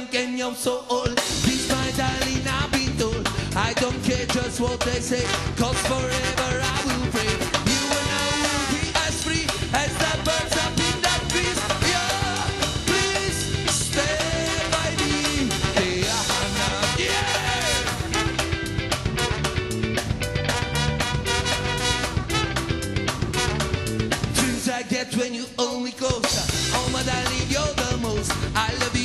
I'm so old. Please, my darling, I've been told. I don't care just what they say, cause forever I will pray. You and I will be as free as the birds up in the trees. Yeah, please stay by me. Yeah. Dreams I get when you hold me closer. Oh my darling, you're the most. I love you,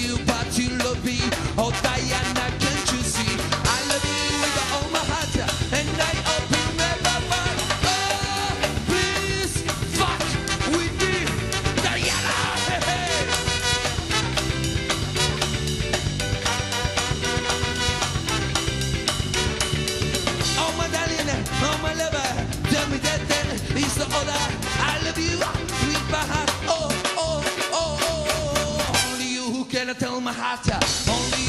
I love you. Oh, oh, oh, oh, oh. Only you who can tell my heart. Only